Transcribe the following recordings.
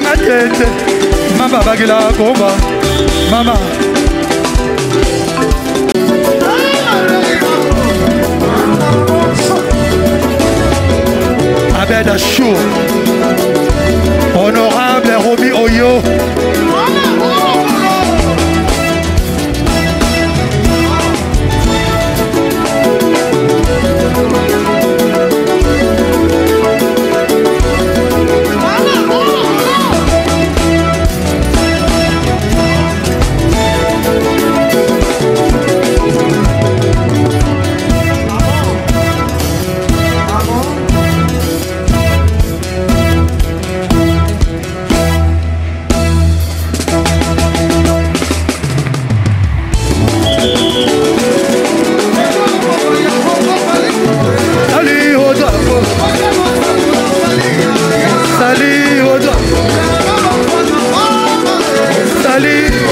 na ye te mama abakela komba mama abeda show believe.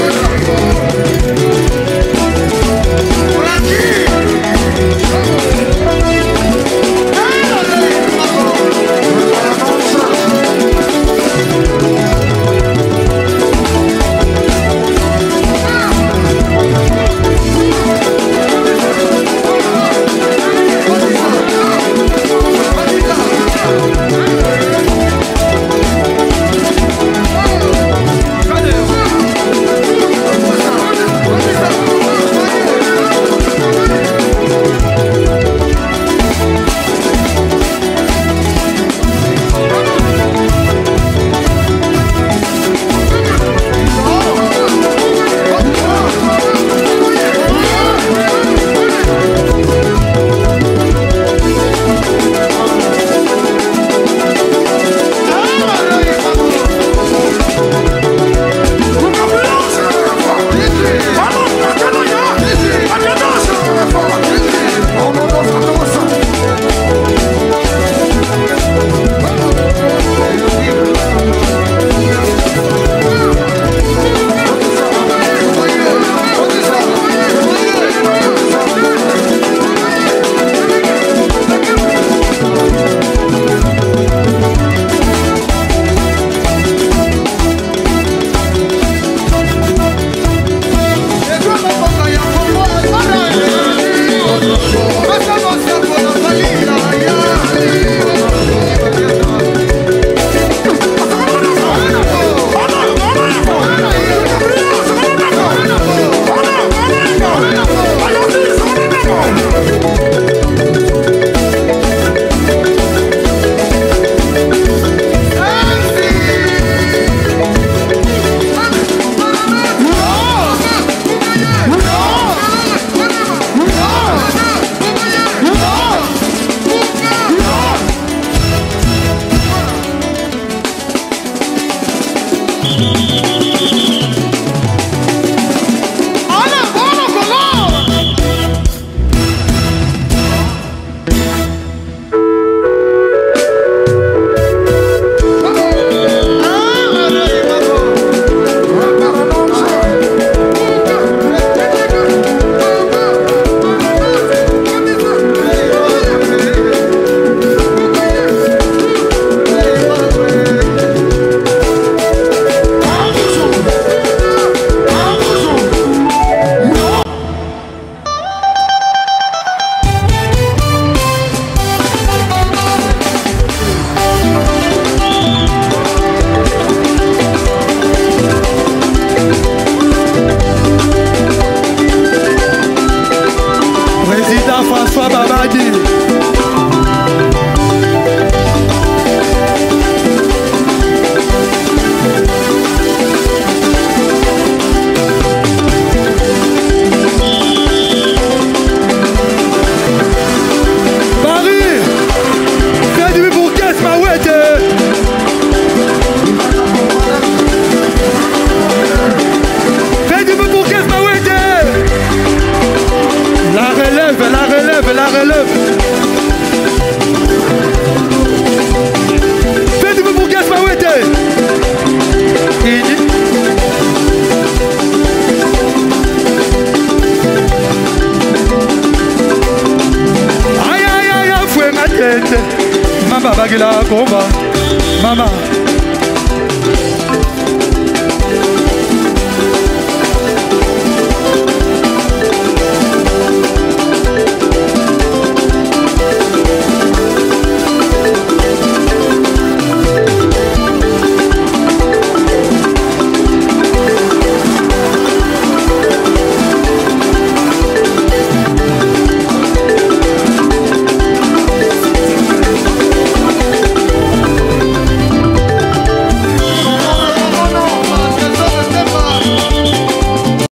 babakela komba mama